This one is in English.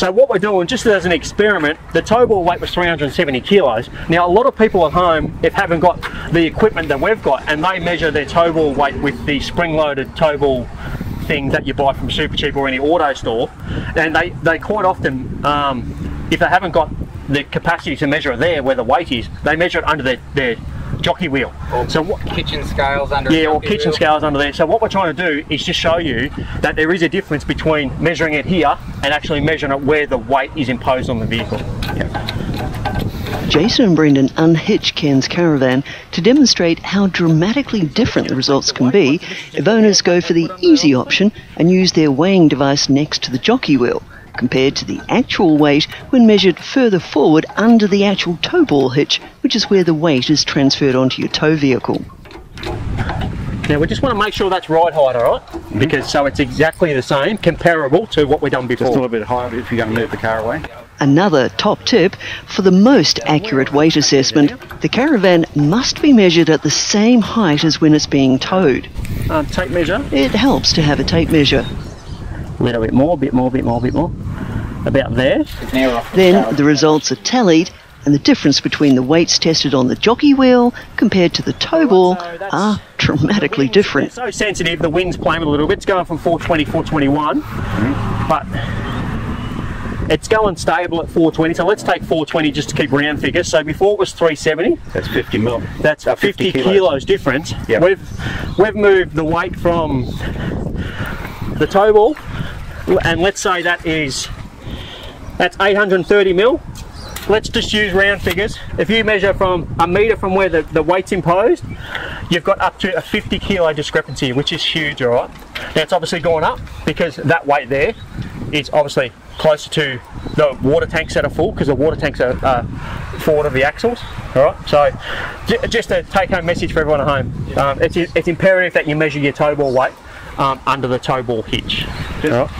So what we're doing, just as an experiment, the tow ball weight was 370 kilos. Now a lot of people at home, if haven't got the equipment that we've got, and they measure their tow ball weight with the spring-loaded tow ball thing that you buy from Supercheap or any auto store, and they, they quite often, um, if they haven't got the capacity to measure it there where the weight is, they measure it under their, their jockey wheel. so what kitchen scales under yeah or kitchen wheel. scales under there so what we're trying to do is just show you that there is a difference between measuring it here and actually measuring it where the weight is imposed on the vehicle yeah. Jason and Brendan unhitch Ken's caravan to demonstrate how dramatically different the results can be if owners go for the easy option and use their weighing device next to the jockey wheel compared to the actual weight when measured further forward under the actual tow ball hitch, which is where the weight is transferred onto your tow vehicle. Now we just want to make sure that's right height, alright? Mm -hmm. Because so it's exactly the same, comparable to what we've done before. Just a little bit higher if you're going to move the car away. Another top tip, for the most accurate weight assessment, the caravan must be measured at the same height as when it's being towed. Um, tape measure? It helps to have a tape measure a little bit more, a bit more, a bit more, a bit more. About there. Then the results are tallied and the difference between the weights tested on the jockey wheel compared to the tow oh, ball are dramatically different. so sensitive, the wind's playing a little bit. It's going from 420, 421, but it's going stable at 420. So let's take 420 just to keep round figures. So before it was 370. That's 50 mil. That's 50, 50 kilos. kilos difference. Yep. We've we've moved the weight from the tow ball and let's say that is that's 830 mil. Let's just use round figures. If you measure from a meter from where the, the weight's imposed you've got up to a 50 kilo discrepancy which is huge all right? Now it's obviously gone up because that weight there is obviously closer to the water tanks that are full because the water tanks are uh, forward of the axles all right? So just a take home message for everyone at home. Um, it's, it's imperative that you measure your tow ball weight um, under the tow ball hitch. Just,